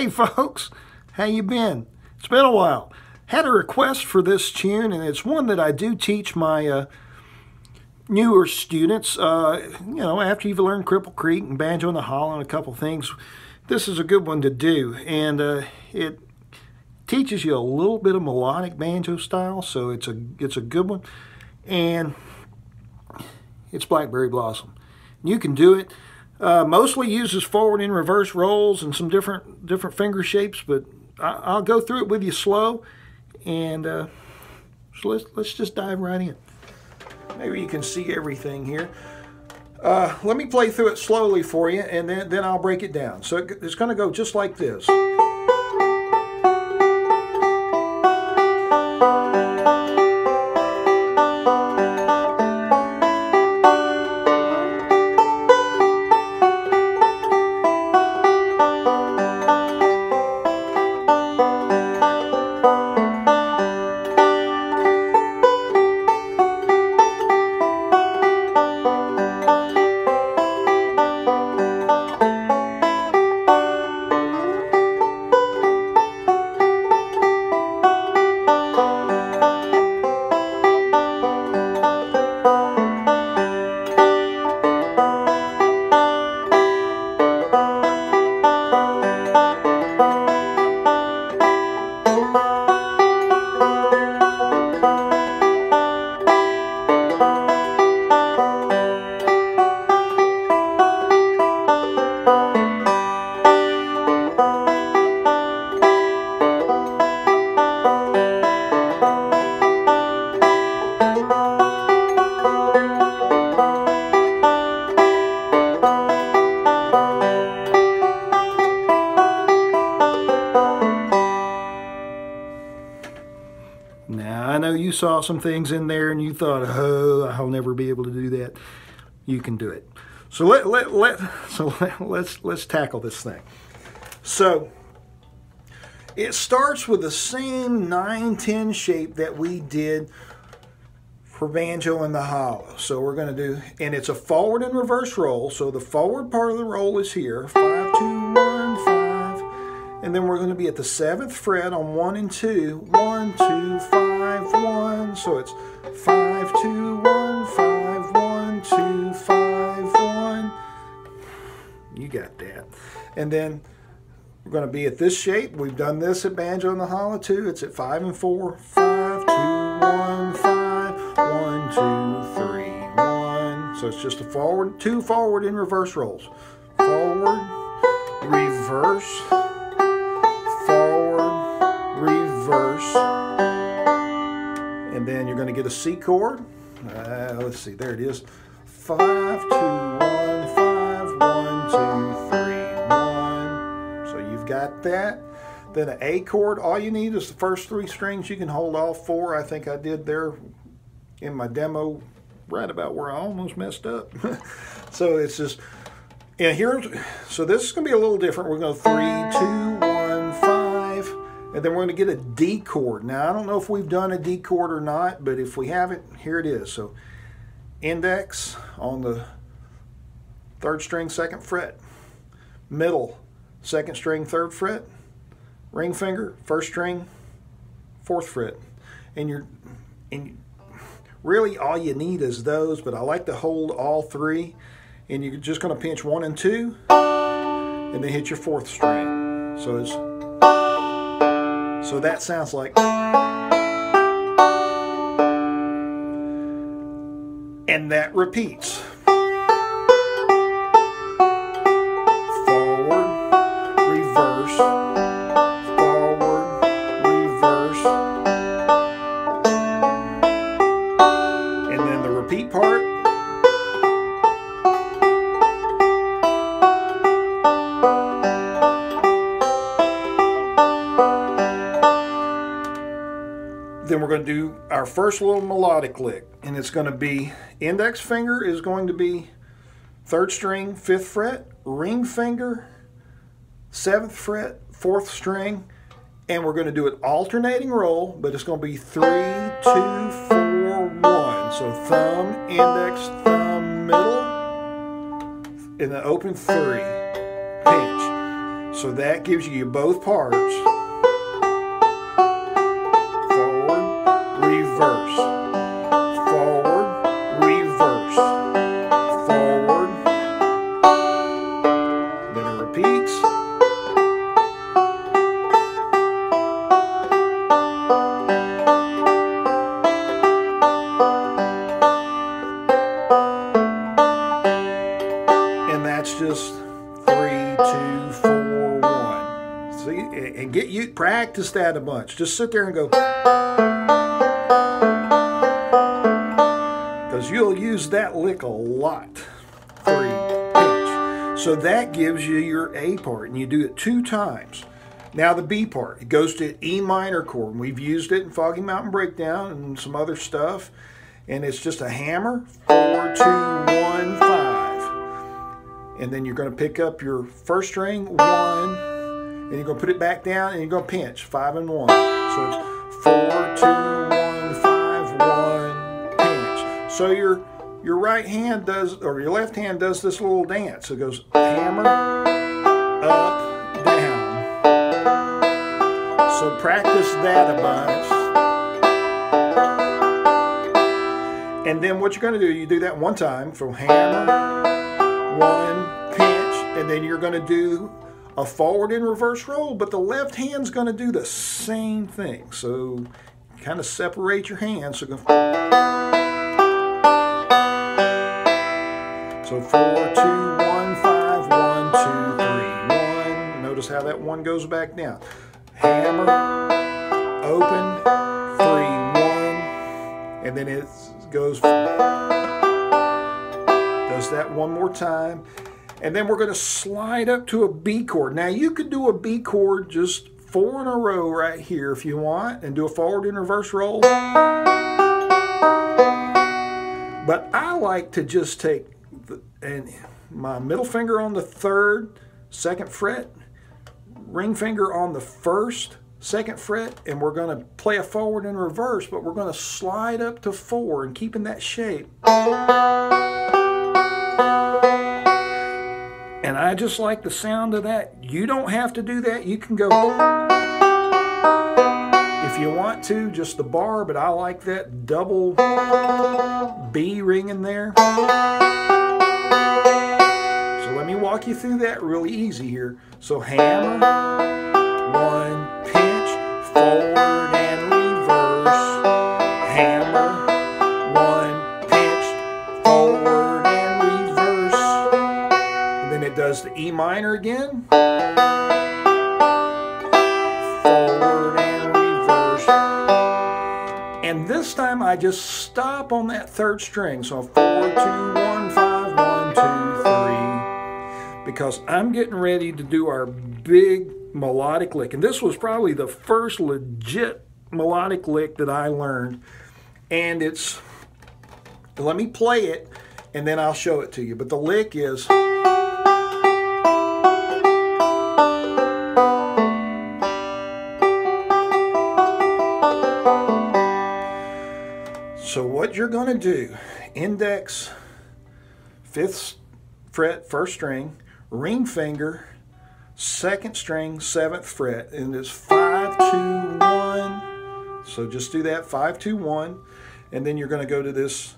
Hey folks, how you been? It's been a while. Had a request for this tune, and it's one that I do teach my uh, newer students. Uh, you know, after you've learned Cripple Creek and Banjo in the Hollow and a couple things, this is a good one to do, and uh, it teaches you a little bit of melodic banjo style, so it's a it's a good one, and it's Blackberry Blossom. You can do it. Uh, mostly uses forward and reverse rolls and some different different finger shapes, but I, will go through it with you slow, and uh, so let's let's just dive right in. Maybe you can see everything here. Uh, let me play through it slowly for you, and then then I'll break it down. So it's going to go just like this. You saw some things in there and you thought, oh, I'll never be able to do that. You can do it. So let let let so let, let's let's tackle this thing. So it starts with the same 9-10 shape that we did for banjo in the hollow. So we're going to do, and it's a forward and reverse roll. So the forward part of the roll is here, five, two, one, five, and then we're going to be at the seventh fret on one and two, one, two, five five one. So it's five two one five one two five one. You got that. And then we're going to be at this shape. We've done this at banjo and the hollow too. It's at five and four. Five two one five one two three one. So it's just a forward, two forward in reverse rolls. Forward, reverse, and then you're going to get a C chord. Uh, let's see, there it is. Five, two, one, five, one, two, three, one. So you've got that. Then an A chord. All you need is the first three strings. You can hold all four. I think I did there in my demo right about where I almost messed up. so it's just, and here's, so this is going to be a little different. We're going to three, two, and then we're going to get a D chord. Now, I don't know if we've done a D chord or not, but if we haven't, here it is. So, index on the third string, second fret, middle, second string, third fret, ring finger, first string, fourth fret. And you're, and really all you need is those, but I like to hold all three. And you're just going to pinch one and two, and then hit your fourth string. So it's so that sounds like. And that repeats. Then we're going to do our first little melodic lick and it's going to be index finger is going to be third string fifth fret ring finger seventh fret fourth string and we're going to do an alternating roll but it's going to be three two four one. So thumb index thumb middle in the open three. Pinch. So that gives you both parts. Reverse. Forward, reverse. Forward. Then it repeats. And that's just three, two, four, one. See, and get you practice that a bunch. Just sit there and go. Use that lick a lot. Three, pinch. So that gives you your A part, and you do it two times. Now the B part, it goes to E minor chord. And We've used it in Foggy Mountain Breakdown and some other stuff. And it's just a hammer, four, two, one, five. And then you're going to pick up your first string, one, and you're going to put it back down and you're to pinch, five and one. So it's four, two, one, five, one, pinch. So your your right hand does, or your left hand does this little dance. It goes hammer, up, down. So practice that a bunch. And then what you're going to do, you do that one time. So hammer, one, pinch, and then you're going to do a forward and reverse roll, but the left hand's going to do the same thing. So kind of separate your hands. So, go, so four, two, one, five, one, two, three, one. Notice how that one goes back down. Hammer, open, three, one, and then it goes does that one more time and then we're going to slide up to a B chord now you could do a B chord just four in a row right here if you want and do a forward and reverse roll but I like to just take and my middle finger on the third second fret ring finger on the first second fret and we're to play a forward and reverse but we're to slide up to four and keeping that shape. And I just like the sound of that. You don't have to do that. You can go if you want to just the bar but I like that double B ring in there me walk you through that really easy here so hammer one pinch, forward and reverse, hammer, one pinch, forward and reverse. And then it does the E minor again, forward and reverse. And this time I just stop on that third string. So four, two, one, five. Because I'm getting ready to do our big melodic lick. And this was probably the first legit melodic lick that I learned. And it's, let me play it and then I'll show it to you. But the lick is. So what you're going to do, index, fifth fret, first string, ring finger, second string, seventh fret, and it's five, two, one. So just do that, five, two, one, and then you're going to go to this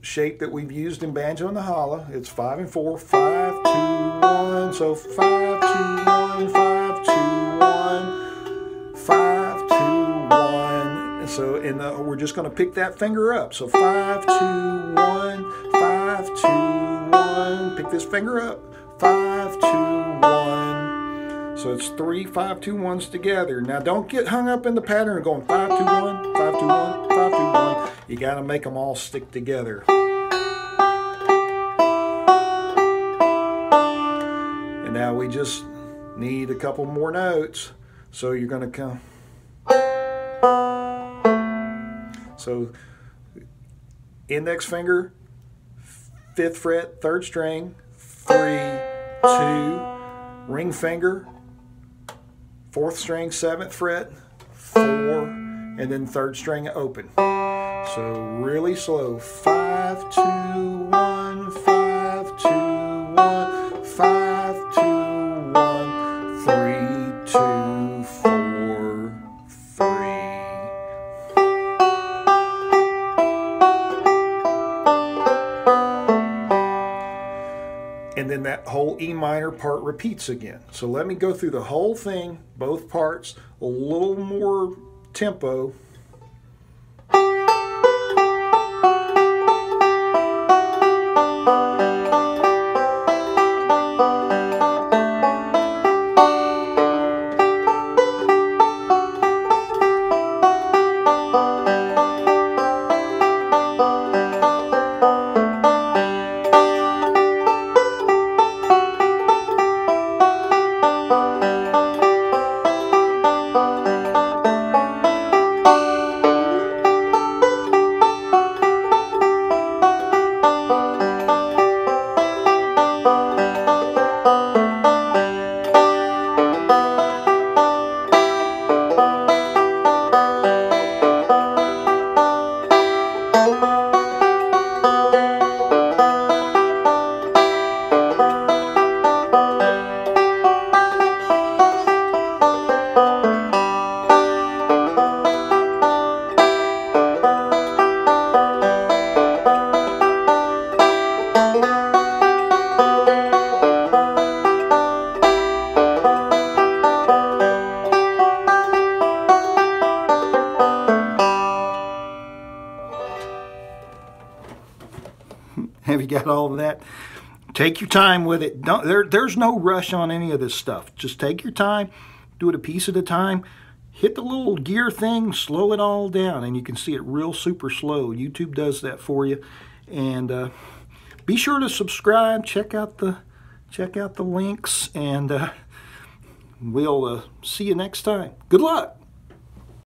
shape that we've used in banjo and the holla. It's five and four, five, two, one. So five, two, one, five, two, one, five, two, one. So in the, uh, we're just going to pick that finger up. So five, two, one, five, two, one. Pick this finger up. So it's three, five, two, ones together. Now don't get hung up in the pattern going five, two, one, five, two, one, five, two, one. You got to make them all stick together. And now we just need a couple more notes. So you're going to come. So index finger, fifth fret, third string, three, two, ring finger, fourth string, seventh fret, four, and then third string open. So really slow. Five, two, one, five, whole E minor part repeats again. So let me go through the whole thing, both parts, a little more tempo. All of that? Take your time with it. Don't, there, there's no rush on any of this stuff. Just take your time, do it a piece at a time. Hit the little gear thing, slow it all down, and you can see it real super slow. YouTube does that for you. And uh, be sure to subscribe. Check out the check out the links, and uh, we'll uh, see you next time. Good luck.